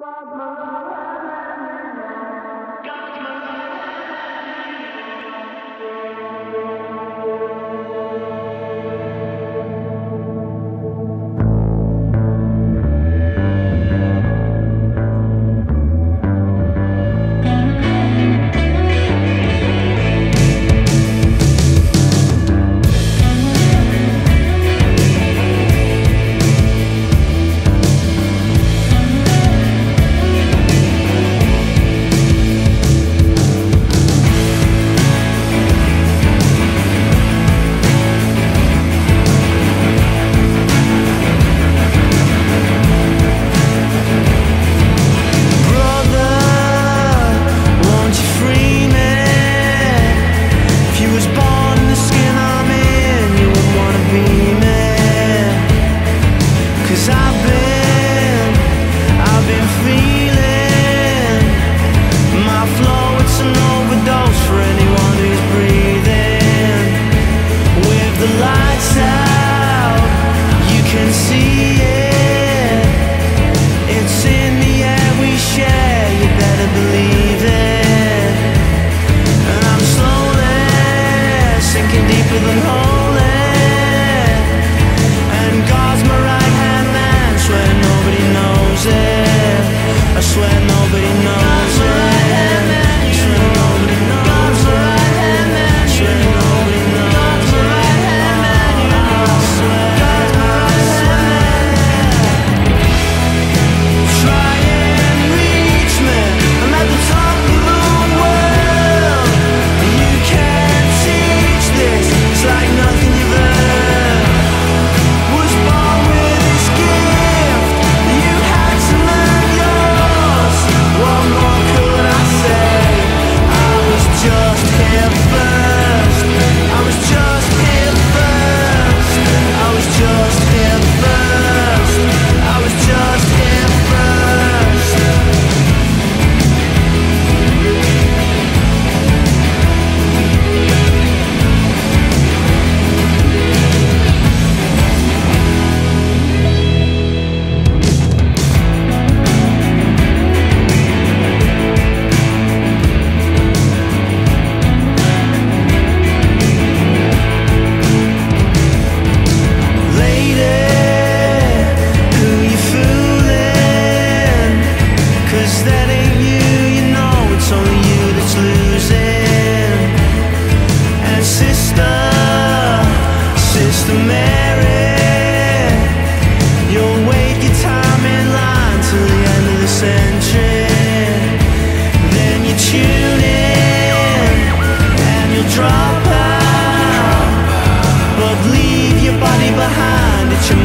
God's nobody knows.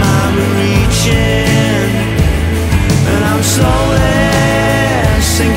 I'm reaching, and I'm slowly sinking.